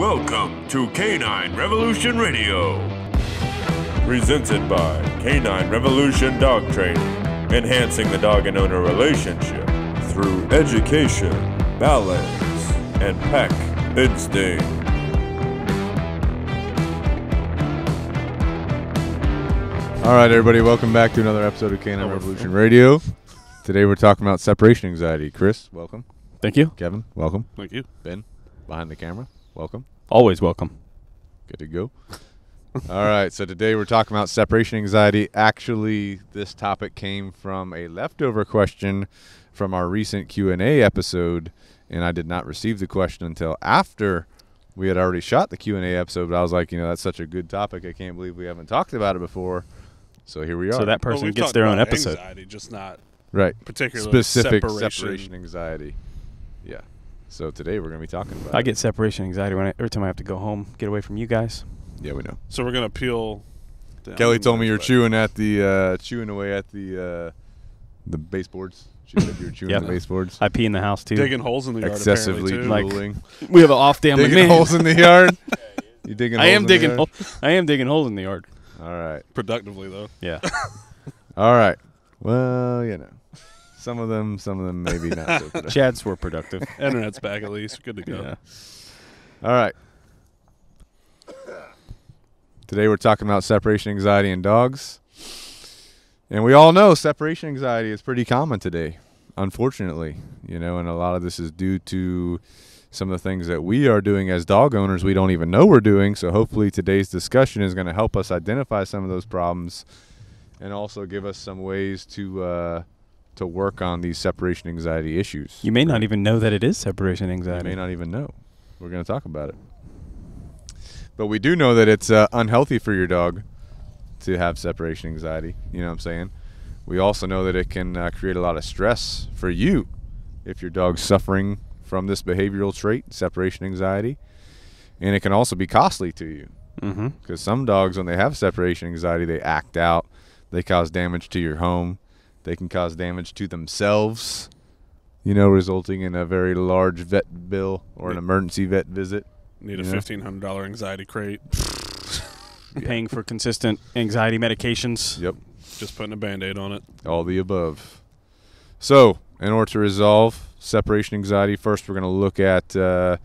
Welcome to Canine Revolution Radio. Presented by Canine Revolution Dog Training, enhancing the dog and owner relationship through education, balance, and pack instinct. All right, everybody, welcome back to another episode of Canine Revolution Radio. Today we're talking about separation anxiety. Chris, welcome. Thank you. Kevin, welcome. Thank you. Ben, behind the camera, welcome. Always welcome. Good to go. All right, so today we're talking about separation anxiety. Actually, this topic came from a leftover question from our recent Q&A episode, and I did not receive the question until after we had already shot the Q&A episode, but I was like, you know, that's such a good topic. I can't believe we haven't talked about it before. So here we are. So that person we've gets talked their own episode. Anxiety, just not right. particularly specific separation. separation. anxiety. Yeah. So today we're going to be talking about I it. get separation anxiety when I, every time I have to go home, get away from you guys. Yeah, we know. So we're gonna peel. the Kelly told me you're chewing at the uh, chewing away at the uh, the baseboards. She said you're chewing Yep. the baseboards. I pee in the house too. digging holes in the yard. Excessively apparently, too. Like- we have an off day. I'm like, digging man, holes in the yard. You digging? I am in the digging. yard? Hole, I am digging holes in the yard. All right. productively though. Yeah. All right. Well, you know, some of them, some of them maybe not. So productive. Chads were productive. Internet's back at least. Good to go. Yeah. All right. Today we're talking about separation anxiety in dogs. And we all know separation anxiety is pretty common today, unfortunately. You know, and a lot of this is due to some of the things that we are doing as dog owners we don't even know we're doing. So hopefully today's discussion is going to help us identify some of those problems and also give us some ways to uh, to work on these separation anxiety issues. You may not even know that it is separation anxiety. You may not even know. We're going to talk about it. But we do know that it's uh, unhealthy for your dog to have separation anxiety. You know what I'm saying? We also know that it can uh, create a lot of stress for you if your dog's suffering from this behavioral trait, separation anxiety. And it can also be costly to you Mm-hmm. because some dogs, when they have separation anxiety, they act out. They cause damage to your home. They can cause damage to themselves, you know, resulting in a very large vet bill or an emergency vet visit. Need a Yeah. fifteen hundred dollar anxiety crate. Paying for consistent anxiety medications. Yep, Just putting a band aid on it. all the above. So, in order to resolve separation anxiety, first we're going to look at uh,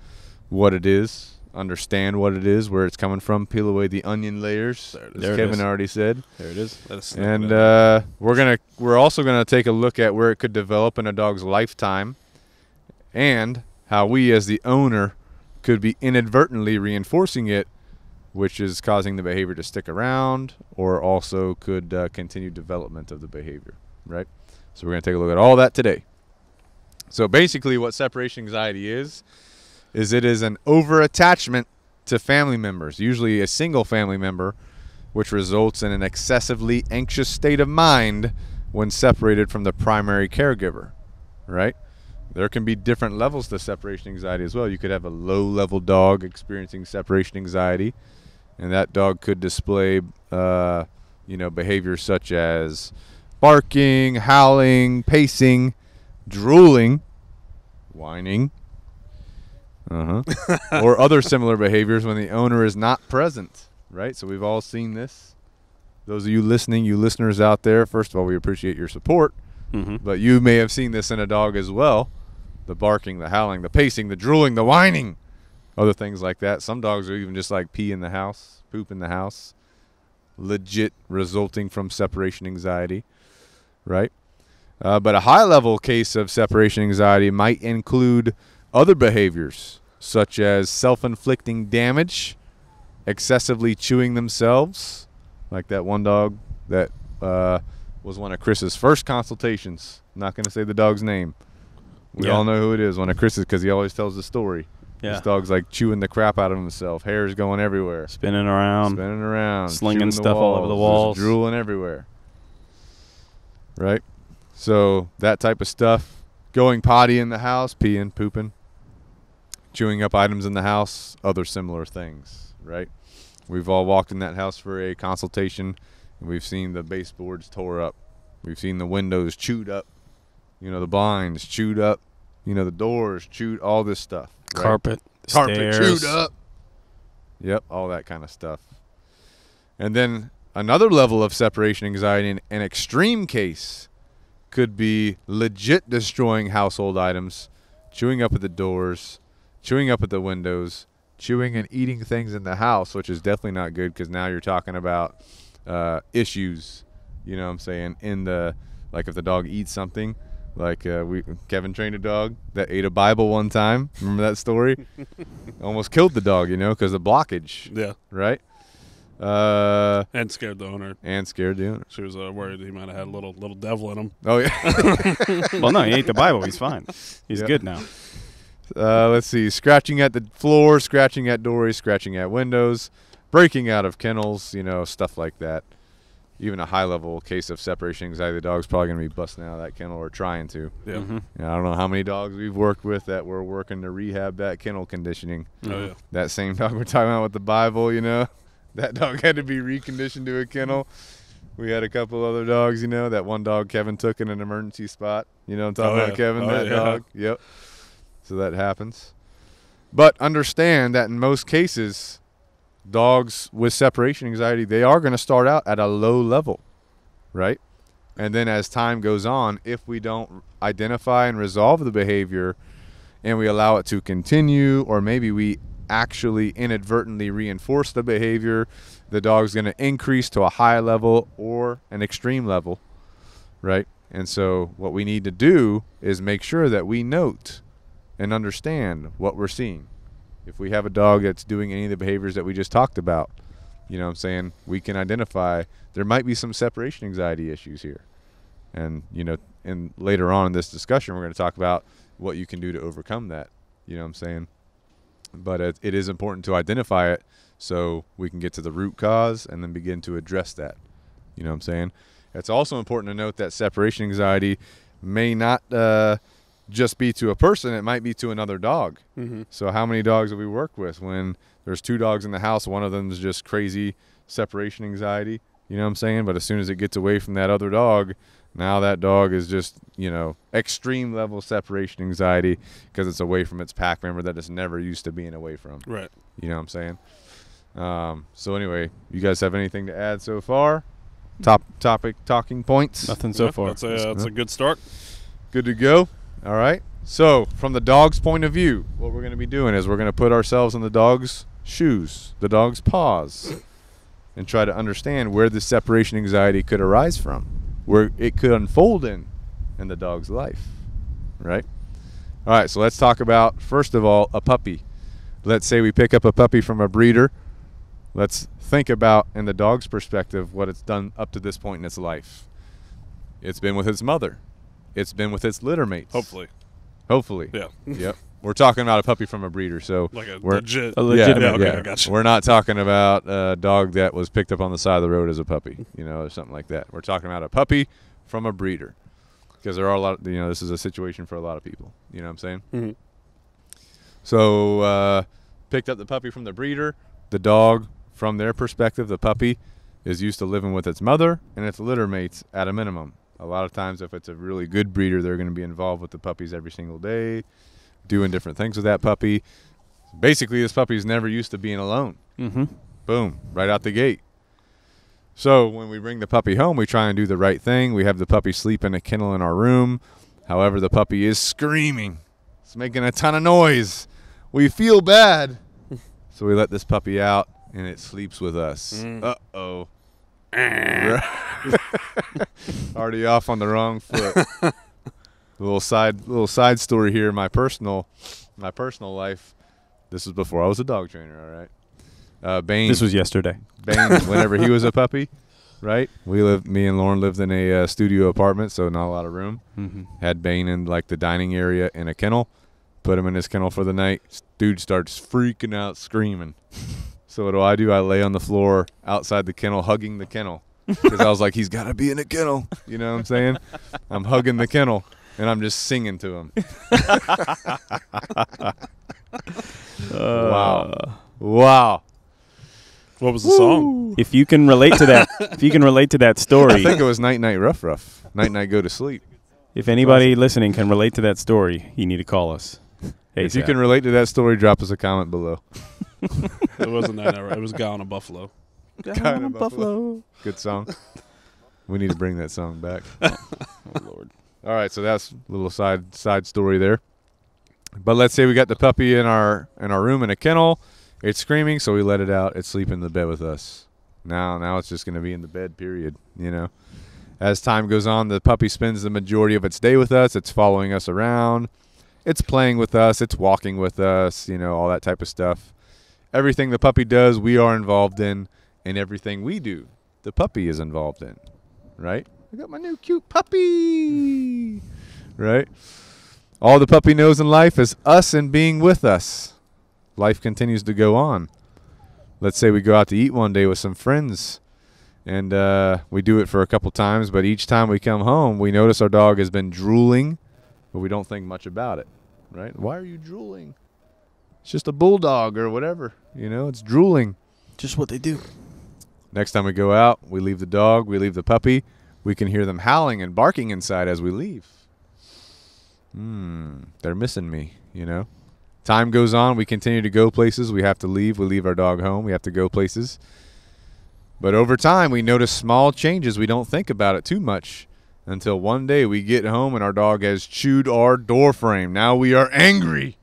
what it is, understand what it is, where it's coming from, peel away the onion layers, There as. There Kevin already said. There it is. And uh, we're gonna we're also gonna take a look at where it could develop in a dog's lifetime, and how we as the owner could be inadvertently reinforcing it, which is causing the behavior to stick around, or also could uh, continue development of the behavior. Right. So we're gonna take a look at all that today. So basically, what separation anxiety is, is it is an over attachment to family members, usually a single family member which results in an excessively anxious state of mind when separated from the primary caregiver, right? There can be different levels to separation anxiety as well. You could have a low level dog experiencing separation anxiety, and that dog could display, uh, you know, behaviors such as barking, howling, pacing, drooling, whining, uh-huh, or other similar behaviors when the owner is not present, right? So we've all seen this. Those of you listening, you listeners out there, first of all, we appreciate your support, Mm-hmm. but you may have seen this in a dog as well. The barking, the howling, the pacing, the drooling, the whining, other things like that. Some dogs are even just like pee in the house, poop in the house, legit resulting from separation anxiety, right? Uh, but a high level case of separation anxiety might include other behaviors such as self inflicting damage, excessively chewing themselves, like that one dog that uh, was one of Chris's first consultations. I'm not going to say the dog's name. We Yeah. all know who it is, one of Chris's, because he always tells the story. Yeah. This dog's like chewing the crap out of himself, hair's going everywhere Spinning around. spinning around, slinging stuff all over the walls. drooling everywhere. Right. So that type of stuff, going potty in the house, peeing, pooping, chewing up items in the house, other similar things. Right. We've all walked in that house for a consultation, and we've seen the baseboards tore up. We've seen the windows chewed up. You know, the blinds chewed up. You know, the doors chewed. All this stuff. right? Carpet. carpet stairs. chewed up. Yep, all that kind of stuff. And then another level of separation anxiety, in an extreme case, could be legit destroying household items, chewing up at the doors, chewing up at the windows, chewing and eating things in the house, which is definitely not good because now you're talking about uh, issues. You know what I'm saying? In the like, if the dog eats something, like uh, we Kevin trained a dog that ate a Bible one time. Remember that story? Almost killed the dog, you know, because of blockage, Yeah, right? Uh, and scared the owner. and scared the owner. She was uh, worried he might have had a little little devil in him. Oh yeah. well, no, he ate the Bible. He's fine. He's Yeah. good now. Uh, let's see. Scratching at the floor, scratching at doors, scratching at windows, breaking out of kennels, you know, stuff like that. Even a high level case of separation anxiety, the dog's probably going to be busting out of that kennel or trying to. Yeah. Mhm. You know, I don't know how many dogs we've worked with that were working to rehab that kennel conditioning. Oh yeah. That same dog we're talking about with the Bible, you know, that dog had to be reconditioned to a kennel. We had a couple other dogs, you know, that one dog Kevin took in an emergency spot. You know what I'm talking Oh, about, yeah. Kevin? Oh, that yeah. dog. Yep. So that happens. But understand that in most cases, dogs with separation anxiety, they are going to start out at a low level, right? And then as time goes on, if we don't identify and resolve the behavior and we allow it to continue, or maybe we actually inadvertently reinforce the behavior, the dog's going to increase to a high level or an extreme level, right? And so, what we need to do is make sure that we note and understand what we're seeing. If we have a dog that's doing any of the behaviors that we just talked about, you know what I'm saying? We can identify there might be some separation anxiety issues here. And, you know, and later on in this discussion, we're going to talk about what you can do to overcome that. You know what I'm saying? But it, it is important to identify it so we can get to the root cause and then begin to address that. You know what I'm saying? It's also important to note that separation anxiety may not uh, just be to a person, it might be to another dog. Mm-hmm. So how many dogs have we worked with when there's two dogs in the house, one of them is just crazy separation anxiety, you know what I'm saying? But as soon as it gets away from that other dog, now that dog is just, you know, extreme level separation anxiety because it's away from its pack member that it's never used to being away from. Right. You know what I'm saying? Um, so anyway, you guys have anything to add so far? Top topic talking points. Nothing so Yeah, far. That's a that's a good start. Good to go. All right. So, from the dog's point of view, what we're going to be doing is we're going to put ourselves in the dog's shoes, the dog's paws, and try to understand where this separation anxiety could arise from, where it could unfold in in the dog's life. Right? All right, so let's talk about first of all a puppy. Let's say we pick up a puppy from a breeder. Let's think about in the dog's perspective what it's done up to this point in its life. It's been with its mother. It's been with its litter mates. Hopefully. Hopefully. Yeah. Yep. We're talking about a puppy from a breeder, so Like a we're legit. A legitimate- Yeah, okay, yeah. I gotcha. We're not talking about a dog that was picked up on the side of the road as a puppy, you know, or something like that. We're talking about a puppy from a breeder, because there are a lot. you know, this is a situation for a lot of people. You know what I'm saying? Mhm. So, uh, picked up the puppy from the breeder. The dog, from their perspective, the puppy is used to living with its mother and its litter mates at a minimum. A lot of times, if it's a really good breeder, they're going to be involved with the puppies every single day, doing different things with that puppy. Basically, this puppy's never used to being alone. Mm-hmm. Boom, right out the gate. So when we bring the puppy home, we try and do the right thing. We have the puppy sleep in a kennel in our room. However, the puppy is screaming. It's making a ton of noise. We feel bad. So we let this puppy out and it sleeps with us. Mm. Uh oh. Already off on the wrong foot. little side little side story here, my personal my personal life. This was before I was a dog trainer, all right. Uh Bane This was yesterday. Bane whenever he was a puppy, right? We lived, me and Lauren lived in a uh, studio apartment, so not a lot of room. Mm-hmm. Had Bane in like the dining area in a kennel. Put him in his kennel for the night. Dude starts freaking out, screaming. So what do I do? I lay on the floor outside the kennel, hugging the kennel, because I was like, he's got to be in a kennel. You know what I'm saying? I'm hugging the kennel, and I'm just singing to him. wow, wow. What was the song? If you can relate to that, if you can relate to that story, I story, think it was Night Night Rough Rough. Night Night Go to Sleep. if anybody listening can relate to that story, you need to call us. If you can relate to that story, drop us a comment below. It wasn't that. It was Guy on a Buffalo. Guy on a Buffalo. Good song. we need to bring that song back. Oh Lord. All right, so that's a little side side story there. But let's say we got the puppy in our in our room in a kennel. It's screaming, so we let it out. It's sleeping in the bed with us. Now, now it's just going to be in the bed. Period. You know. As time goes on, the puppy spends the majority of its day with us. It's following us around. It's playing with us. It's walking with us. You know, all that type of stuff. Everything the puppy does, we are involved in, and everything we do, the puppy is involved in. Right? I got my new cute puppy. Right? All the puppy knows in life is us and being with us. Life continues to go on. Let's say we go out to eat one day with some friends, and uh, we do it for a couple times, but each time we come home, we notice our dog has been drooling, but we don't think much about it. Right? Why are you drooling? It's just a bulldog or whatever. You know, it's drooling. Just what they do. Next time we go out, we leave the dog, we leave the puppy. We can hear them howling and barking inside as we leave. Hmm, they're missing me, you know. Time goes on, we continue to go places. We have to leave. We leave our dog home. We have to go places. But over time, we notice small changes. We don't think about it too much until one day we get home and our dog has chewed our door frame. Now we are angry.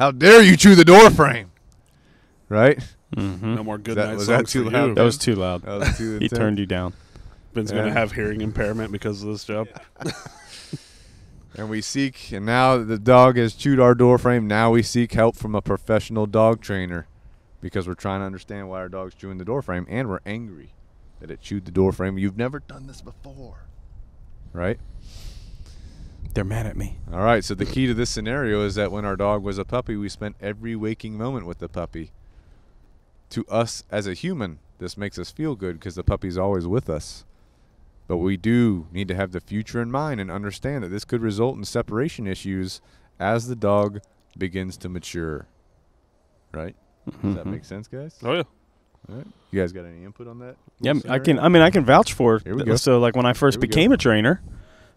How dare you chew the door frame? Right? Mm-hmm. No more good that- night was that too for loud? you. That was too loud. That was too He turned you down. Ben's Yeah. gonna have hearing impairment because of this job. And we seek, and now the dog has chewed our door frame. Now we seek help from a professional dog trainer because we're trying to understand why our dog's chewing the door frame, and we're angry that it chewed the door frame. You've never done this before, right? They're mad at me. All right. So the key to this scenario is that when our dog was a puppy, we spent every waking moment with the puppy. To us as a human, this makes us feel good because the puppy's always with us. But we do need to have the future in mind and understand that this could result in separation issues as the dog begins to mature. Right? Does that Mhm. make sense, guys? Oh yeah. All right. You guys got any input on that? Yeah, little I can. I mean, I can vouch for. Here we go. So, like when I first Here we go. became a trainer,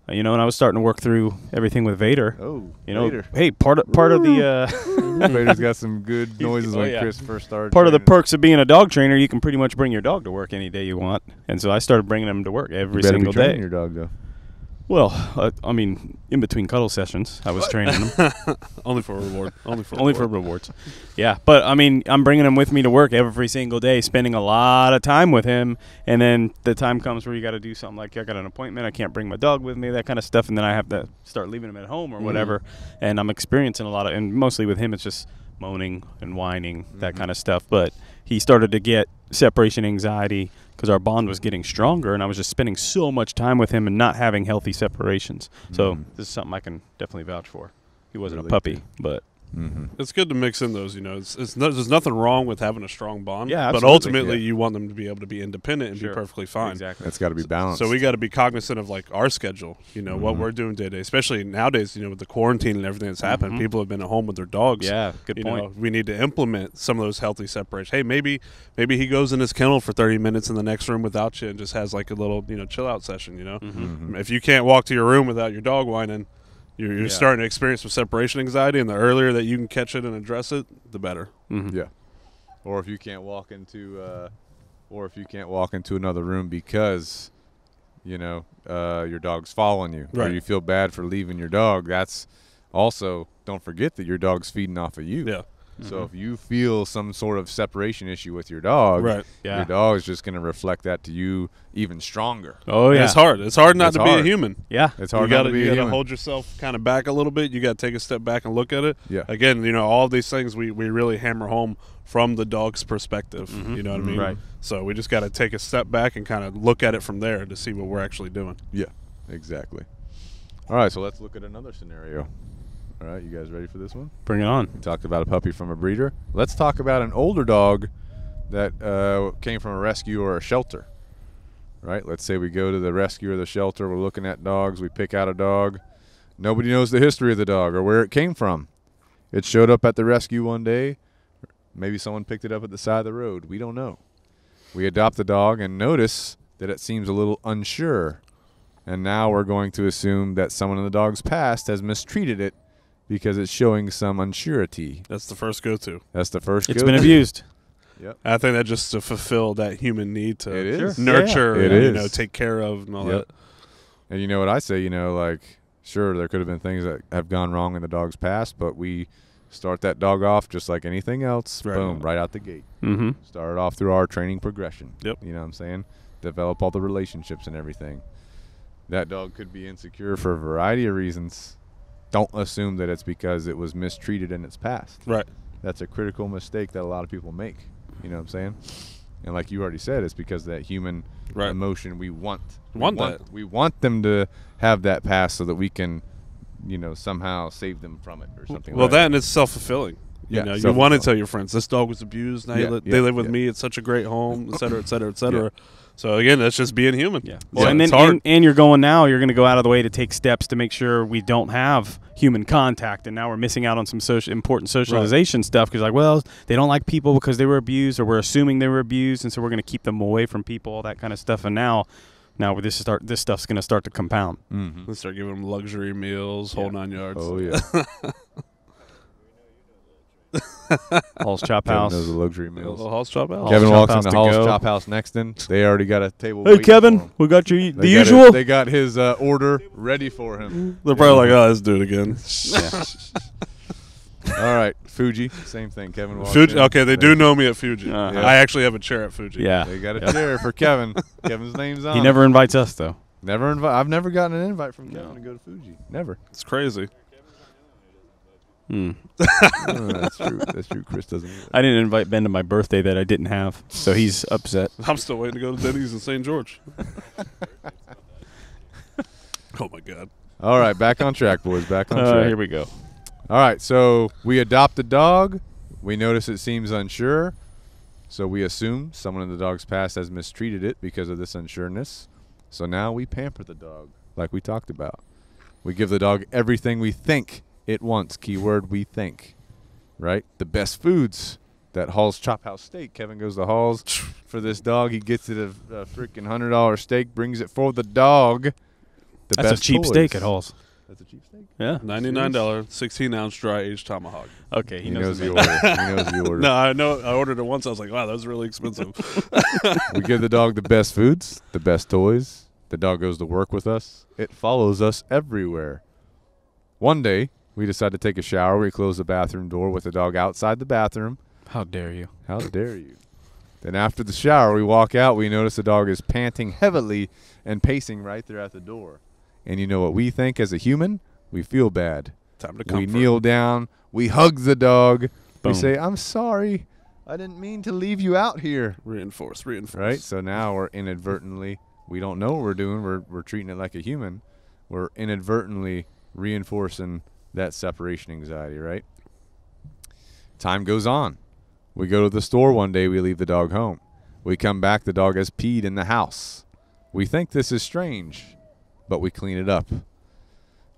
you know, and I was starting to work through everything with Vader. Oh, You know, Vader. hey, part of part of the uh, Vader's got some good noises oh, when yeah. Chris first started. part of the perks of being a dog trainer, you can pretty much bring your dog to work any day you want. And so I started bringing him to work You every be single training day. your dog though. Well, uh, I mean, in between cuddle sessions, I was training them. Only for reward. Only for Only for rewards. Yeah, but I mean, I'm bringing him with me to work every single day, spending a lot of time with him, and then the time comes where you got to do something like I got an appointment, I can't bring my dog with me, that kind of stuff, and then I have to start leaving him at home or whatever, and I'm experiencing a lot of, and mostly with him, it's just moaning and whining, that kind of stuff. But he started to get separation anxiety because our bond was getting stronger, and I was just spending so much time with him and not having healthy separations. So Mhm. this is something I can definitely vouch for. He wasn't Really a puppy, good. but Mm-hmm. It's good to mix in those. You know, it's, it's no, there's nothing wrong with having a strong bond. Yeah, but ultimately, Yeah. you want them to be able to be independent and Sure. be perfectly fine. exactly. That's got to be balanced. So we got to be cognizant of like our schedule. You know what Mhm. we're doing day to day, especially nowadays. You know with the quarantine and everything that's happened, Mhm. people have been at home with their dogs. Yeah, good you point. know, we need to implement some of those healthy separations. Hey, maybe maybe he goes in his kennel for 30 minutes in the next room without you and just has like a little you know chill out session. You know, Mhm. Mhm. if you can't walk to your room without your dog whining, you're, you're Yeah. starting to experience some separation anxiety. And the earlier that you can catch it and address it, the better. Mhm. Yeah. Or if you can't walk into, uh, or if you can't walk into another room because, you know, uh, your dog's following you, or you feel bad for leaving your dog. That's also don't forget that your dog's feeding off of you. Yeah, So Mhm. if you feel some sort of separation issue with your dog, right. Yeah. your dog's just going to reflect that to you even stronger. Oh And yeah. It's hard. It's hard not It's to be a human. Yeah. It's hard you gotta, to be you gotta hold yourself kind of back a little bit. You got to take a step back and look at it. Yeah. Again, you know, all of these things we, we really hammer home from the dog's perspective. Mhm. You know what I Mhm. mean? Right. So we just got to take a step back and kind of look at it from there to see what we're actually doing. Yeah, exactly. All right, so let's look at another scenario. All right, you guys ready for this one? Bring it on. We talked about a puppy from a breeder. Let's talk about an older dog that uh, came from a rescue or a shelter. Right? Let's say we go to the rescue or the shelter. We're looking at dogs. We pick out a dog. Nobody knows the history of the dog or where it came from. It showed up at the rescue one day. Maybe someone picked it up at the side of the road. We don't know. We adopt the dog and notice that it seems a little unsure. And now we're going to assume that someone in the dog's past has mistreated it because it's showing some unsurety. That's the first go-to. That's the first. It's go been to. abused. I think that just to fulfill that human need to It is. nurture, It and, you know, take care of and all Yep. And you know what I say? You know, like sure there could have been things that have gone wrong in the dog's past, but we start that dog off just like anything else. Right. Boom, right out the gate. Mm-hmm. Start it off through our training progression. Yep. You know what I'm saying? Develop all the relationships and everything. That dog could be insecure for a variety of reasons. Don't assume that it's because it was mistreated in its past. Right. That's a critical mistake that a lot of people make. You know what I'm saying? And like you already said, it's because that human Right. emotion we want. We Want that. We want them to have that past so that we can, you know, somehow save them from it or something. Well, like that and it's self-fulfilling. You Yeah, know, you want to tell your friends this dog was abused. Now Yeah, li- yeah, they live with yeah. me. It's such a great home, et cetera, et cetera, et cetera. So again, that's just being human. Yeah. Well, Well, and then and, and you're going now. You're going to go out of the way to take steps to make sure we don't have human contact. And now we're missing out on some social, important socialization stuff because, like, well, they don't like people because they were abused, or we're assuming they were abused, and so we're going to keep them away from people, all that kind of stuff. And now, now this start this stuff's going to start to compound. mm-hmm. Let's start giving them luxury meals, whole nine yards. Oh yeah. Hall's Chop Kevin House. knows the luxury Little meals. Hall's Chop House. Hall's Kevin Chop walks House into to Hall's go. Chop House Nexton. They already got a table. Hey, waiting for Kevin, him. we got your the They got usual. his- they got his uh, order ready for him. They're probably like, oh, let's do it again. All right, Fuji, same thing. Kevin walks Fuji. in. Okay, they do know me at Fuji. Uh-huh. I actually have a chair at Fuji. yeah. They got a chair for Kevin. Kevin's name's on. He it. never invites us though. Never invite. I've never gotten an invite from Kevin No. to go to Fuji. Never. it's crazy. Hmm. Oh, that's true. That's true. Chris doesn't. Either. I didn't invite Ben to my birthday that I didn't have, so he's upset. I'm still waiting to go to Denny's in St. George. oh my god. All right, back on track, boys. Back on Uh, track. here we go. All right, so we adopt a dog. We notice it seems unsure, so we assume someone in the dog's past has mistreated it because of this unsureness. So now we pamper the dog, like we talked about. We give the dog everything we think it wants. Keyword: we think. Right? The best foods. That Hall's Chop House steak. Kevin goes to Hall's for this dog. He gets it a, a freaking hundred dollar steak. Brings it for the dog. The That's best a cheap toys. steak at Hall's. That's a cheap steak. Yeah. Ninety-nine dollar, sixteen ounce dry aged tomahawk. Okay. He, He, knows, the the order. he knows the order. No, I know. I ordered it once. I was like, wow, that was really expensive. We give the dog the best foods, the best toys. The dog goes to work with us. It follows us everywhere. One day, we decide to take a shower. We close the bathroom door with the dog outside the bathroom. How dare you? How dare you? Then after the shower, we walk out. We notice the dog is panting heavily and pacing right there at the door. And you know what we think as a human? We feel bad. Time to We kneel down. We hug the dog. We say, "I'm sorry. I didn't mean to leave you out here." Reinforce. Reinforce. right? So now we're inadvertently we don't know what we're doing. We're we're treating it like a human. We're inadvertently reinforcing that separation anxiety, right? Time goes on. We go to the store one day, we leave the dog home. We come back, the dog has peed in the house. We think this is strange, but we clean it up.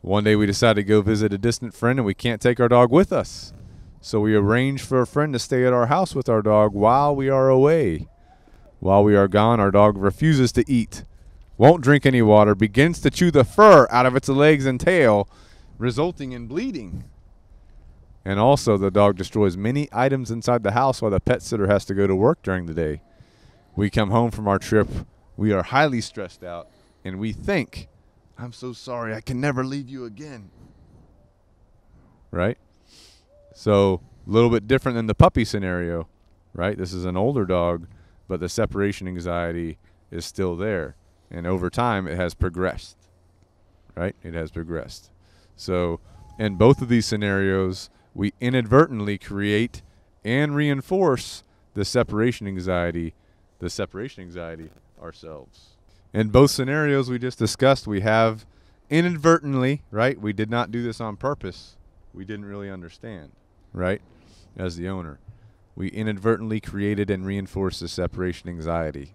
One day we decide to go visit a distant friend and we can't take our dog with us. So we arrange for a friend to stay at our house with our dog while we are away. While we are gone, our dog refuses to eat, won't drink any water, begins to chew the fur out of its legs and tail, resulting in bleeding. And also, the dog destroys many items inside the house while the pet sitter has to go to work during the day. We come home from our trip, we are highly stressed out, and we think, I'm so sorry, I can never leave you again. Right? So, a little bit different than the puppy scenario, right? This is an older dog, but the separation anxiety is still there. And over time, it has progressed, right? It has progressed. So, in both of these scenarios, we inadvertently create and reinforce the separation anxiety, the separation anxiety ourselves. In both scenarios we just discussed, we have inadvertently, right? We did not do this on purpose. We didn't really understand, right? As the owner, we inadvertently created and reinforced the separation anxiety.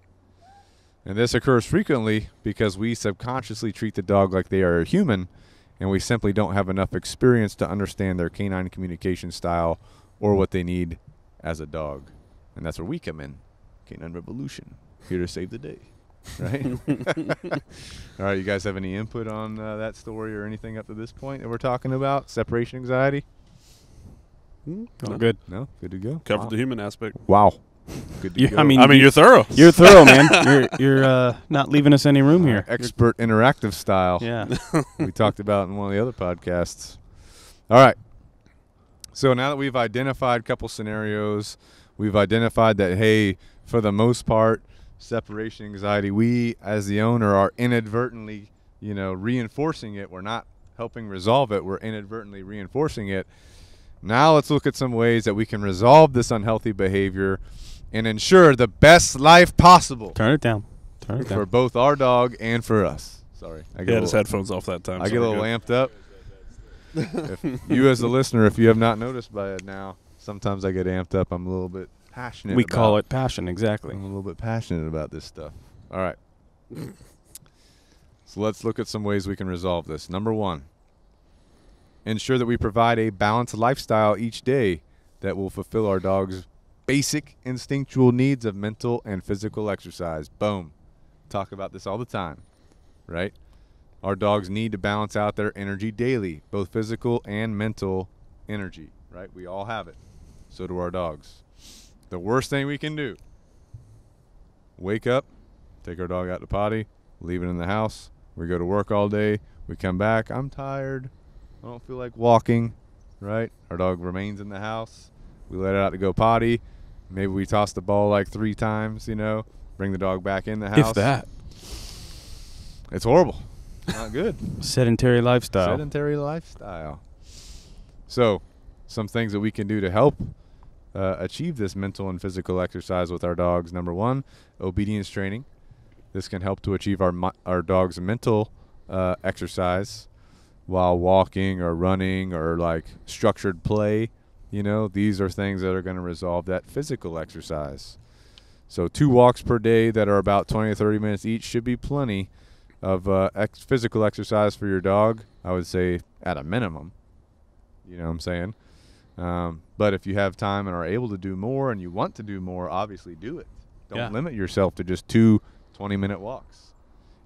And this occurs frequently because we subconsciously treat the dog like they are a human and we simply don't have enough experience to understand their canine communication style or what they need as a dog. And that's where we come in. Canine Revolution, here to save the day. right? All right, you guys have any input on uh, that story or anything up to this point that we're talking about? Separation anxiety? Oh, No. good. No, good to go. Covered wow. the human aspect. Wow, good to You- go. I mean, I mean, you- you're thorough. You're thorough, man. You're you're uh, not leaving us any room here. expert interactive style. Yeah. we talked about in one of the other podcasts. All right. So now that we've identified a couple scenarios, we've identified that hey, for the most part, separation anxiety, we as the owner are inadvertently, you know, reinforcing it. We're not helping resolve it. We're inadvertently reinforcing it. Now let's look at some ways that we can resolve this unhealthy behavior and ensure the best life possible Turn it down. Turn it down. for both our dog and for us. Sorry, I He get had a his headphones off that time. I so get a little good. amped up. if you, as the listener, if you have not noticed by it now, sometimes I get amped up. I'm a little bit passionate. We call it passion. Exactly. I'm a little bit passionate about this stuff. All right. so let's look at some ways we can resolve this. Number one, ensure that we provide a balanced lifestyle each day that will fulfill our dog's basic instinctual needs of mental and physical exercise. Boom. Talk about this all the time, right? Our dogs need to balance out their energy daily, both physical and mental energy, right? We all have it. So do our dogs. The worst thing we can do wake up, take our dog out to potty, leave it in the house. We go to work all day. We come back. I'm tired. I don't feel like walking, right? Our dog remains in the house. We let it out to go potty. Maybe we toss the ball like three times, you know, bring the dog back in the house. If that It's horrible. Not good. sedentary lifestyle. Sedentary lifestyle. So, some things that we can do to help uh, achieve this mental and physical exercise with our dogs. Number one, obedience training. This can help to achieve our our dog's mental uh, exercise while walking or running or like structured play. You know, these are things that are going to resolve that physical exercise. So, two walks per day that are about 20 or 30 minutes each should be plenty of uh, ex- physical exercise for your dog. I would say at a minimum. You know what I'm saying? Um, but if you have time and are able to do more and you want to do more, obviously do it. Don't Yeah. limit yourself to just two 20 minute walks.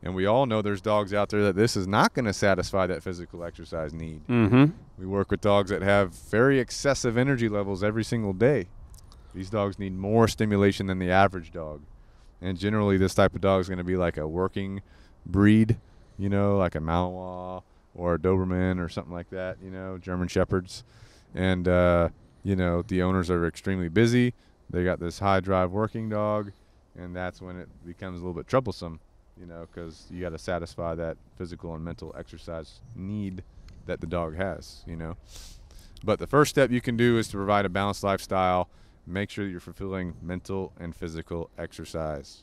And we all know there's dogs out there that this is not going to satisfy that physical exercise need. Mm-hmm. We work with dogs that have very excessive energy levels every single day. These dogs need more stimulation than the average dog. And generally, this type of dog is going to be like a working breed, you know, like a Malinois or a Doberman or something like that, you know, German Shepherds. And, uh, you know, the owners are extremely busy. They got this high drive working dog, and that's when it becomes a little bit troublesome, you know, because you got to satisfy that physical and mental exercise need that the dog has, you know. But the first step you can do is to provide a balanced lifestyle. Make sure that you're fulfilling mental and physical exercise.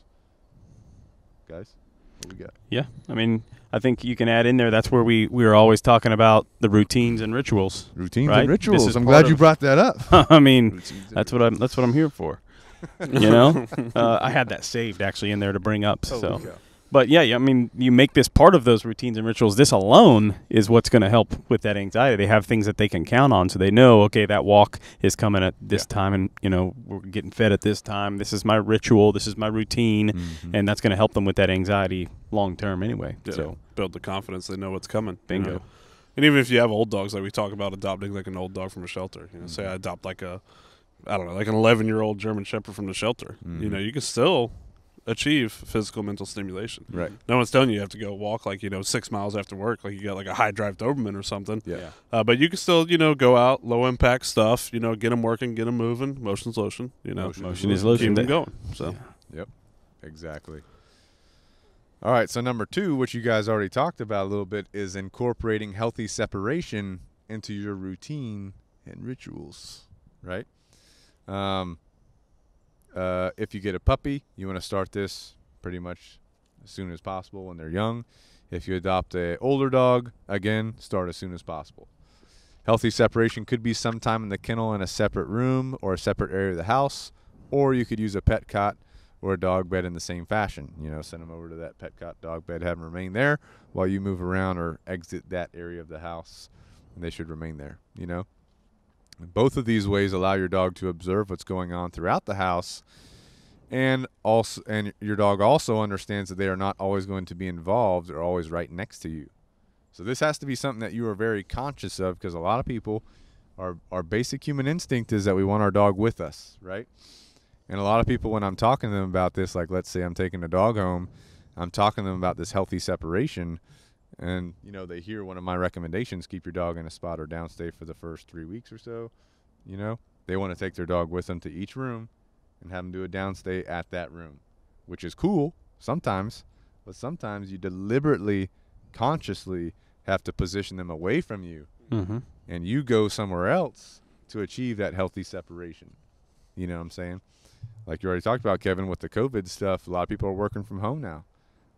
Guys, what we got? Yeah. I mean, I think you can add in there. That's where we we were always talking about the routines and rituals. Routines Right? and rituals. I'm part glad you brought that up. I mean, that's what I'm that's what I'm here for. You know, uh, I had that saved actually in there to bring up. Holy so, cow. But yeah, I mean, you make this part of those routines and rituals. This alone is what's going to help with that anxiety. They have things that they can count on, so they know, okay, that walk is coming at this Yeah. time, and you know, we're getting fed at this time. This is my ritual. This is my routine, Mhm. and that's going to help them with that anxiety long term anyway. Yeah, So, build the confidence. They know what's coming. you bingo. know? And even if you have old dogs, like we talk about adopting like an old dog from a shelter. You know, say Mhm. I adopt like a, I don't know, like an 11 year old German Shepherd from the shelter. You Mhm. know, you can still achieve physical mental stimulation. Right. No one's telling you you have to go walk like you know six miles after work, like you got like a high drive Doberman or something. Yeah. Uh, but you can still you know go out, low impact stuff. You know, get them working, get them moving. Motion's lotion. You know, Motion Motion is keep lotion. them That- going. So yep. Exactly. All right. So number two, which you guys already talked about a little bit, is incorporating healthy separation into your routine and rituals. Right. Um. Uh, if you get a puppy, you want to start this pretty much as soon as possible when they're young. If you adopt a older dog, again, start as soon as possible. Healthy separation could be sometime in the kennel in a separate room or a separate area of the house, or you could use a pet cot or a dog bed in the same fashion. You know, send them over to that pet cot dog bed, have them remain there while you move around or exit that area of the house, and they should remain there. You know, both of these ways allow your dog to observe what's going on throughout the house and also and your dog also understands that they are not always going to be involved or always right next to you. So this has to be something that you are very conscious of because a lot of people our our basic human instinct is that we want our dog with us, right? And a lot of people when I'm talking to them about this like let's say I'm taking a dog home, I'm talking to them about this healthy separation and you know they hear one of my recommendations keep your dog in a spot or downstay for the first 3 weeks or so, you know? They want to take their dog with them to each room and have them do a downstay at that room, which is cool sometimes, but sometimes you deliberately, consciously have to position them away from you Mm-hmm. and you go somewhere else to achieve that healthy separation. You know what I'm saying? Like you already talked about, Kevin, with the COVID stuff, a lot of people are working from home now.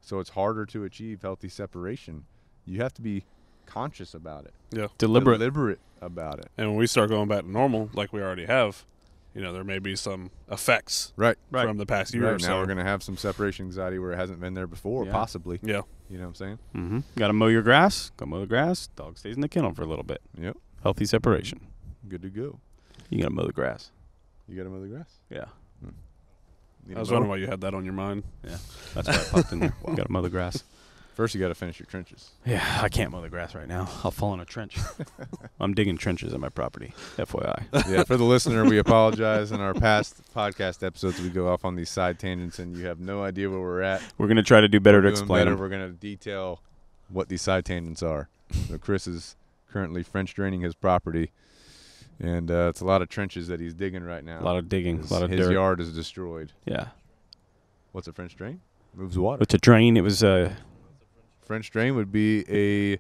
So it's harder to achieve healthy separation. You have to be conscious about it, Yeah. Deliberate. deliberate about it. And when we start going back to normal, like we already have, you know, there may be some effects Right. Right. from the past year Right. or Now so. we're going to have some separation anxiety where it hasn't been there before, Yeah. possibly. yeah. You know what I'm saying? Mm-hmm. Got to mow your grass. Go mow the grass. Dog stays in the kennel for a little bit. Yep. Healthy separation. Good to go. You got to mow the grass. You got to mow the grass? Yeah. I was wondering why you had that on your mind. Yeah, that's why I popped in there. Got to mow the grass. First, you got to finish your trenches. Yeah, I can't mow the grass right now. I'll fall in a trench. I'm digging trenches on my property. FYI. yeah, for the listener, we apologize. In our past podcast episodes, we go off on these side tangents, and you have no idea where we're at. We're gonna try to do better We're to explain better. them. We're going to detail what these side tangents are. So Chris is currently French draining his property, and uh, it's a lot of trenches that he's digging right now. A lot of digging. his, A lot of his dirt. yard is destroyed. Yeah. What's a French drain? Moves water. But to drain, it was a French drain would be a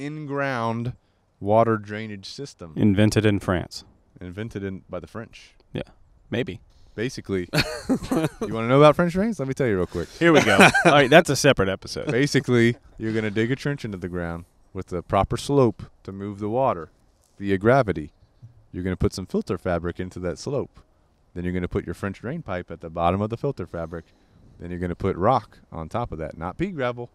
in-ground water drainage system invented in France. invented in by the French. Yeah, maybe. Basically, you want to know about French drains? Let me tell you real quick. Here we go. All right, that's a separate episode. Basically, you're going to dig a trench into the ground with the proper slope to move the water via gravity. You're going to put some filter fabric into that slope. Then you're going to put your French drain pipe at the bottom of the filter fabric. Then you're going to put rock on top of that. Not pea gravel,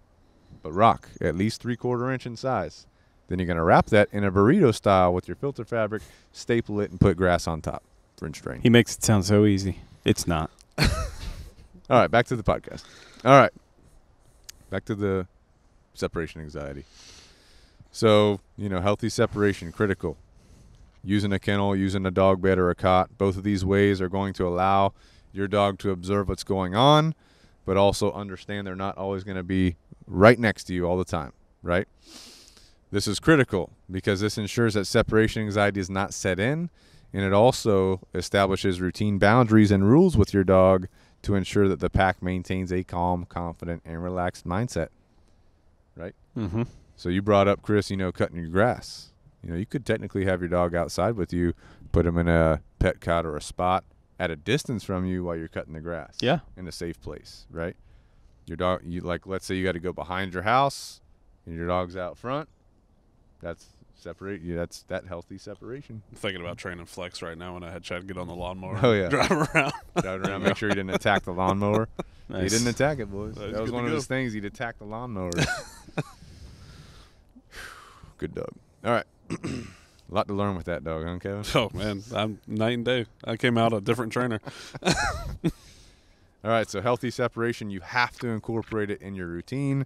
but rock, at least three quarter inch in size. Then you're going to wrap that in a burrito style with your filter fabric, staple it, and put grass on top. French drain. He makes it sound so easy. It's not. All right, back to the podcast. All right, back to the separation anxiety. So you know, healthy separation critical. Using a kennel, using a dog bed or a cot, both of these ways are going to allow your dog to observe what's going on, but also understand they're not always going to be right next to you all the time. Right. This is critical because this ensures that separation anxiety is not set in, and it also establishes routine boundaries and rules with your dog to ensure that the pack maintains a calm, confident, and relaxed mindset. Mm-hmm. So you brought up Chris, you know, cutting your grass. You know, you could technically have your dog outside with you, put him in a pet cot or a spot at a distance from you while you're cutting the grass. Yeah. In a safe place, right? Your dog, you like, let's say you got to go behind your house, and your dog's out front. That's separate. You that's that healthy separation. I'm thinking about training Flex right now when I had Chad get on the lawnmower. Oh, yeah. Drive around. drive around, make sure he didn't attack the lawnmower. He didn't attack it, boys. That is That was one of go. his things. He'd attack the lawnmower. good dog. All right. A lot to learn with that dog, huh, Kevin? Oh man, I'm night and day. I came out a different trainer. All right. So healthy separation, you have to incorporate it in your routine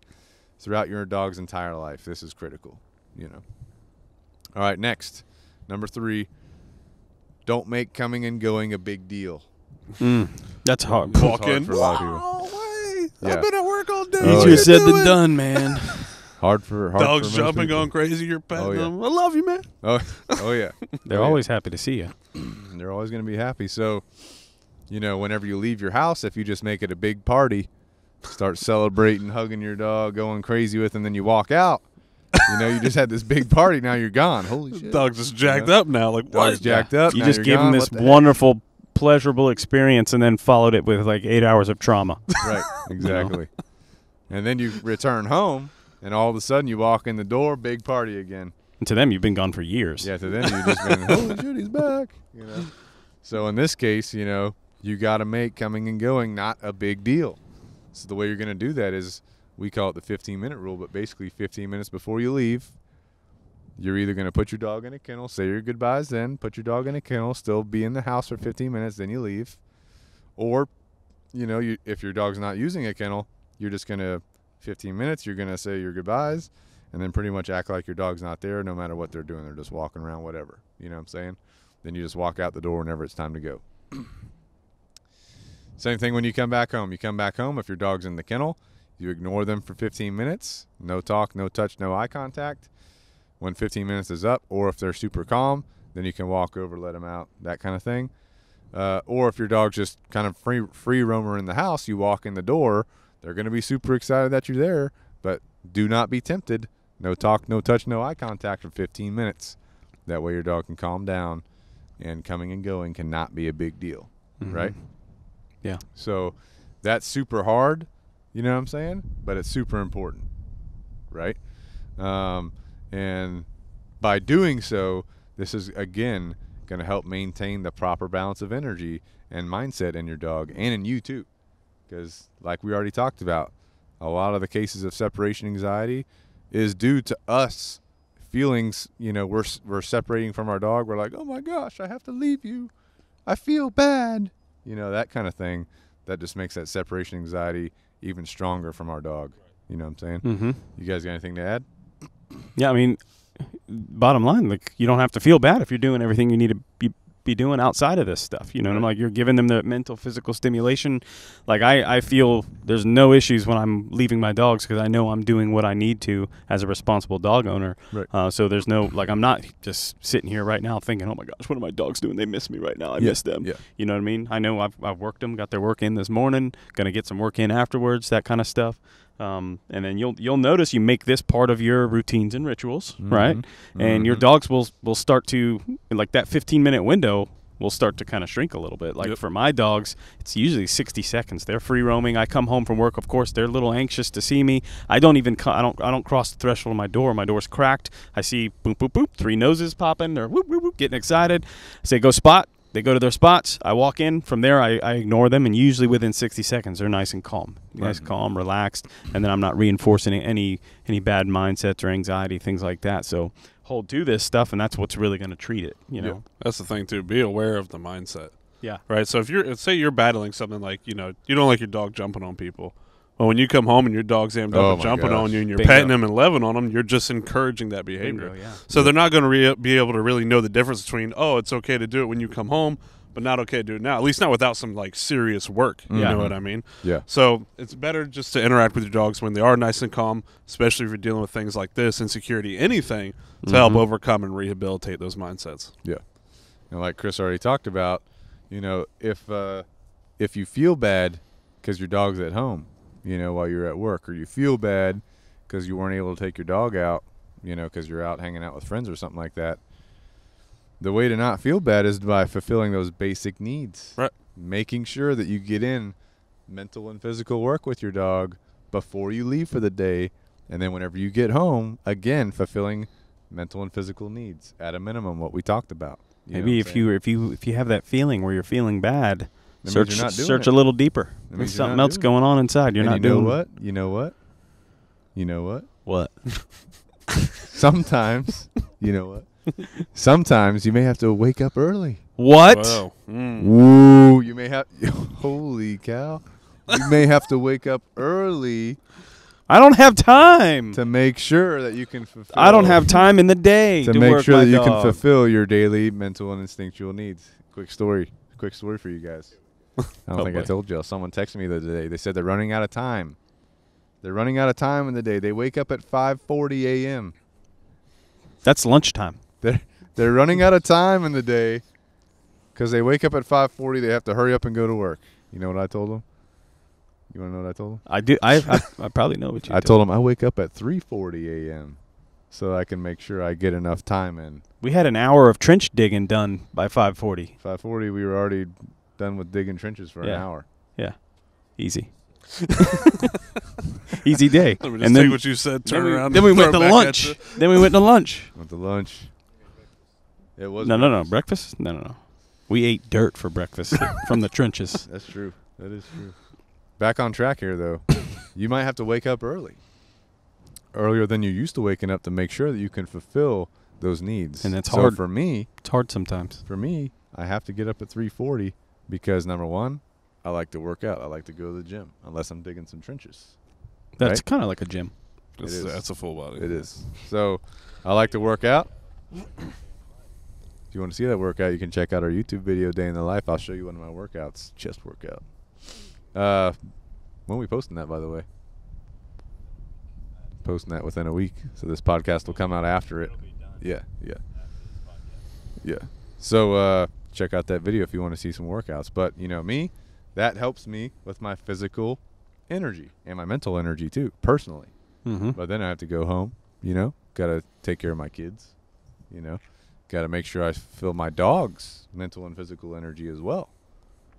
throughout your dog's entire life. This is critical. You know. All right. Next, number three. Don't make coming and going a big deal. Mm, that's hard. That's Walk hard for a lot of people. Oh. Yeah. I've been at work all day. Oh, Easier yeah. said than done, man. Hard for hard Dogs for jumping, people. going crazy. You're petting Oh, yeah. them. I love you, man. Oh, oh yeah. They're Oh, yeah. always happy to see you. They're always going to be happy. So, you know, whenever you leave your house, if you just make it a big party, start celebrating, hugging your dog, going crazy with, and then you walk out, you know, you just had this big party. Now you're gone. Holy shit. Dog's just jacked Yeah. up now. Like Dog's what? jacked up. You now just you're gave gone. him this What the heck? wonderful, pleasurable experience, and then followed it with like eight hours of trauma. Right. Exactly. and then you return home, and all of a sudden you walk in the door, big party again. And to them, you've been gone for years. Yeah, to them, you've just been, holy shit, he's back. You know. So in this case, you know, you got to make coming and going not a big deal. So the way you're going to do that is we call it the 15 minute rule, but basically 15 minutes before you leave, you're either going to put your dog in a kennel, say your goodbyes then, put your dog in a kennel, still be in the house for 15 minutes, then you leave, or you know, you if your dog's not using a kennel, you're just gonna 15 minutes. You're gonna say your goodbyes, and then pretty much act like your dog's not there, no matter what they're doing. They're just walking around, whatever. You know what I'm saying? Then you just walk out the door whenever it's time to go. Same thing when you come back home. You come back home if your dog's in the kennel, you ignore them for 15 minutes. No talk, no touch, no eye contact. When 15 minutes is up, or if they're super calm, then you can walk over, let them out, that kind of thing. Uh, or if your dog's just kind of free free roamer in the house, you walk in the door. They're going to be super excited that you're there, but do not be tempted. No talk, no touch, no eye contact for 15 minutes. That way your dog can calm down, and coming and going cannot be a big deal, right? Yeah. So that's super hard, you know what I'm saying? But it's super important, right? Um, and by doing so, this is again going to help maintain the proper balance of energy and mindset in your dog and in you too. Because, like we already talked about, a lot of the cases of separation anxiety is due to us feelings. You know, we're we're separating from our dog. We're like, oh my gosh, I have to leave you. I feel bad. You know, that kind of thing. That just makes that separation anxiety even stronger from our dog. You know what I'm saying? Mm-hmm. You guys got anything to add? Yeah, I mean, bottom line, like you don't have to feel bad if you're doing everything you need to be, be doing outside of this stuff. You know, what I'm like you're giving them the mental, physical stimulation. Like I, I feel there's no issues when I'm leaving my dogs because I know I'm doing what I need to as a responsible dog owner. Right. Uh, so there's no like I'm not just sitting here right now thinking, oh my gosh, what are my dogs doing? They miss me right now. I Yeah, miss them. yeah. You know what I mean? I know I've, I've worked them, got their work in this morning, gonna get some work in afterwards, that kind of stuff. Um, and then you'll you'll notice you make this part of your routines and rituals, right? Mhm. And your Mhm. dogs will will start to like that 15 minute window will start to kind of shrink a little bit. Like Yep. for my dogs, it's usually 60 seconds. They're free roaming. I come home from work, of course, they're a little anxious to see me. I don't even co- I don't I don't cross the threshold of my door. My door's cracked. I see boop boop boop, three noses popping or whoop whoop whoop, getting excited. I say go spot. They go to their spots. I walk in. From there, I, I ignore them, and usually within 60 seconds, they're nice and calm, nice, calm, relaxed, and then I'm not reinforcing any any bad mindsets or anxiety, things like that. So hold to this stuff, and that's what's really going to treat it. You know, That's the thing too. Be aware of the mindset. yeah. Right. So if you're say you're battling something like you know you don't like your dog jumping on people. Well, when you come home and your dog's amped up Oh and jumping gosh. on you and you're Bingo. petting him and loving on him, you're just encouraging that behavior. Bingo, yeah. So they're not going to re- be able to really know the difference between oh, it's okay to do it when you come home, but not okay to do it now. At least not without some like serious work. You Yeah. know what I mean? Yeah. So it's better just to interact with your dogs when they are nice and calm, especially if you're dealing with things like this, insecurity, anything, to help Mhm. overcome and rehabilitate those mindsets. Yeah. And like Chris already talked about, you know, if uh, if you feel bad because your dog's at home, you know, while you're at work, or you feel bad because you weren't able to take your dog out, you know, because you're out hanging out with friends or something like that. The way to not feel bad is by fulfilling those basic needs. Right. Making sure that you get in mental and physical work with your dog before you leave for the day, and then whenever you get home, again fulfilling mental and physical needs at a minimum. What we talked about. You Maybe if saying? you if you if you have that feeling where you're feeling bad, That means search you're not doing search it. a little deeper. There's something else doing going on inside. You're and not you know doing what? You know what? You know what? What? Sometimes, you know what? Sometimes you may have to wake up early. What? Whoa. Mm. Ooh, you may have. Holy cow! You may have to wake up early I don't have time. to make sure that you can fulfill. I don't have time in the day to, to, make work sure my that you can fulfill your daily mental and instinctual needs. Quick story. Quick story for you guys. I don't Oh, think I told you. Someone texted me the other day. They said they're running out of time. They're running out of time in the day. They wake up at 5:40 a.m. That's lunchtime. They're they're running out of time in the day because they wake up at 5:40. They have to hurry up and go to work. You know what I told them? You want to know what I told them? I do. I I, I probably know what you. I told them I wake up at 3:40 a.m. so I can make sure I get enough time in. We had an hour of trench digging done by 5:40. 5:40 we were already done with digging trenches for an hour. Yeah. Easy. Easy day. Let me just and take then, what you said, then turn we, around, then we went to it back at lunch. Then we went to lunch. Went to lunch. It was No, no, no. breakfast. Breakfast? No, no, no. We ate dirt for breakfast from the trenches. That's true. That is true. Back on track here, though. you might have to wake up early, earlier than you used to waking up to make sure that you can fulfill those needs. And that's So hard. for me. It's hard sometimes. For me, I have to get up at 3:40 because number one, I like to work out. I like to go to the gym, unless I'm digging some trenches. That's Right? kind of like a gym. That's, is. that's a full body. It is. So I like to work out. If you want to see that workout, you can check out our YouTube video, Day in the Life. I'll show you one of my workouts, chest workout. Uh, when are we posting that, by the way? Posting that within a week. So this podcast will come out after it. Yeah, yeah. Yeah. So uh, check out that video if you want to see some workouts. But, you know, me, that helps me with my physical energy and my mental energy too, personally. Mm-hmm. But then I have to go home, you know, got to take care of my kids, you know, got to make sure I fill my dog's mental and physical energy as well.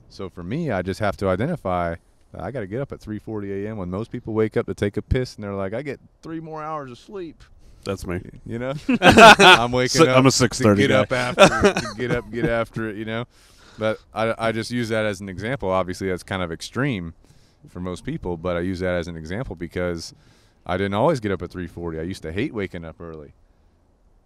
So for me, I just have to identify that I got to get up at 3:40 a.m. when most people wake up to take a piss and they're like, I get three more hours of sleep. That's me. You know, I'm waking Si- up. I'm a to 6:30 get guy. up after, get up, get after it. You know, but I, I just use that as an example. Obviously, that's kind of extreme for most people, but I use that as an example because I didn't always get up at 3:40. I used to hate waking up early.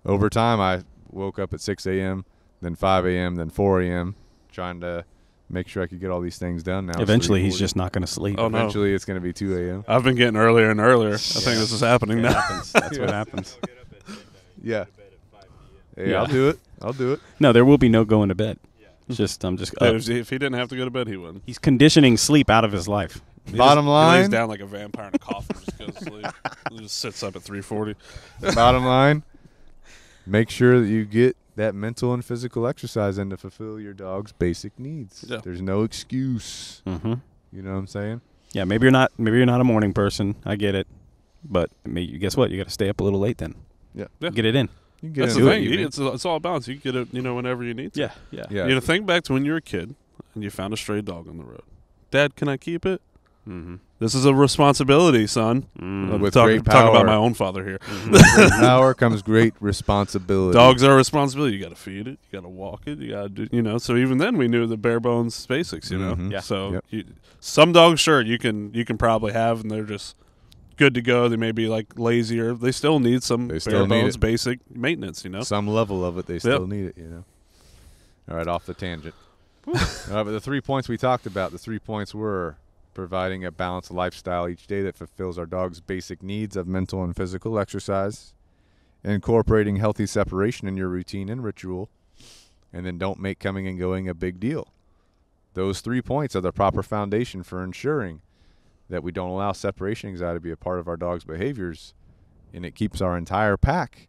Over time, I woke up at 6 a.m., then 5 a.m., then 4 a.m., trying to make sure I could get all these things done. Now Eventually, he's just not going to sleep. Oh, no. Eventually, it's going to be 2 a.m. I've been getting earlier and earlier. I think this is happening It now. happens. That's what happens. Yeah. Hey, Yeah. I'll do it. I'll do it. No, there will be no going to bed. It's just I'm just. up. if, uh, if he didn't have to go to bed, he wouldn't. He's conditioning sleep out of his life. He Bottom just, He line. lays down like a vampire in a coffin, just goes to sleep. He just sits up at 3:40. Bottom line, make sure that you get that mental and physical exercise and to fulfill your dog's basic needs. Yeah. There's no excuse. Mm-hmm. You know what I'm saying? Yeah, maybe you're not. Maybe you're not a morning person. I get it, but maybe, guess what? You got to stay up a little late then. Yeah. Yeah. Get it in. You can get That's into the thing. you You- It's it's all balance. You can get it, you know, whenever you need to. Yeah, yeah, yeah. You know, think back to when you were a kid and you found a stray dog on the road. Dad, can I keep it? Mm-hmm. This is a responsibility, son. Mm. With talking, great talking about my own father here. With power comes great responsibility. Dogs are a responsibility. You got to feed it. You got to walk it. You got to do. You know. So even then, we knew the bare bones basics. You know. Mhm. Yeah. So Yep. you, some dogs, sure, you can you can probably have, and they're just good to go. They may be like lazier. They still need some They bare still need bones it. basic maintenance. You know. Some level of it, they still need it, you know. All right, off the tangent. All right, but the three points we talked about, the three points were providing a balanced lifestyle each day that fulfills our dog's basic needs of mental and physical exercise, incorporating healthy separation in your routine and ritual, and then don't make coming and going a big deal. Those three points are the proper foundation for ensuring that we don't allow separation anxiety to be a part of our dog's behaviors, and it keeps our entire pack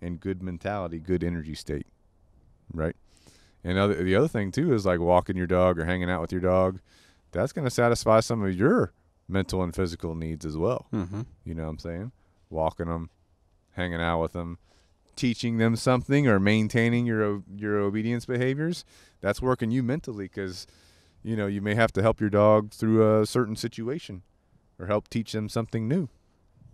in good mentality, good energy state, right? And other, the other thing too is like walking your dog or hanging out with your dog. That's going to satisfy some of your mental and physical needs as well. Mm-hmm. You know what I'm saying? Walking them, hanging out with them, teaching them something or maintaining your your obedience behaviors. That's working you mentally because you know you may have to help your dog through a certain situation or help teach them something new.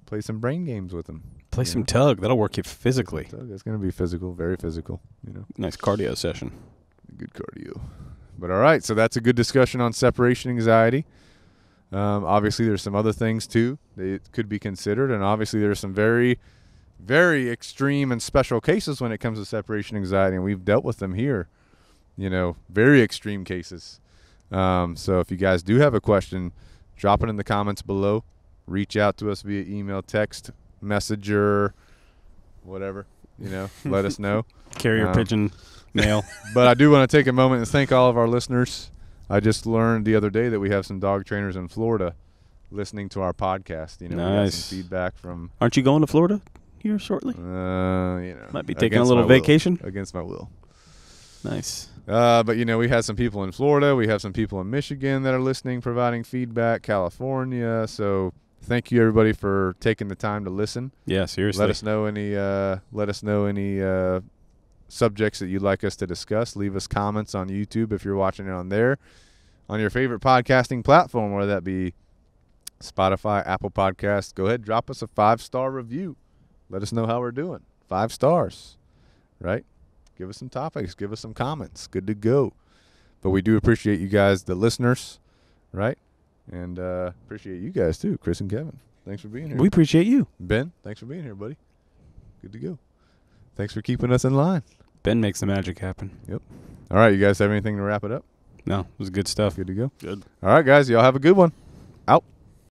Play some brain games with them. Play some tug. That'll work you physically. So it's going to be physical, very physical. You know, Nice cardio session. good cardio. But all right, so that's a good discussion on separation anxiety. Um, obviously, there's some other things too that could be considered, and obviously, there's some very, very extreme and special cases when it comes to separation anxiety, and we've dealt with them here. You know, very extreme cases. Um, so if you guys do have a question, drop it in the comments below. Reach out to us via email, text, messenger, whatever. You know, let us know. Carrier Um, pigeon mail. But I do want to take a moment and thank all of our listeners. I just learned the other day that we have some dog trainers in Florida listening to our podcast. You know, we got Nice. some feedback from, Aren't you going to Florida here shortly? uh, you know, Might be taking a little my will. vacation. against my will. Nice. Uh, but you know, we had some people in Florida, we have some people in Michigan that are listening, providing feedback. California. So thank you everybody for taking the time to listen. Yeah, seriously. Let us know any. Uh, let us know any uh, subjects that you'd like us to discuss. Leave us comments on YouTube if you're watching it on there, on your favorite podcasting platform, whether that be Spotify, Apple Podcasts. Go ahead, drop us a five star review. Let us know how we're doing. Five stars, right? Give us some topics. Give us some comments. Good to go. But we do appreciate you guys, the listeners, right? And uh, appreciate you guys too, Chris and Kevin. Thanks for being here. we appreciate you. Ben, thanks for being here, buddy. Good to go. Thanks for keeping us in line. Ben makes the magic happen. Yep. All right, you guys have anything to wrap it up? No, it was good stuff. Good to go. Good. All right, guys. Y'all have a good one. Out.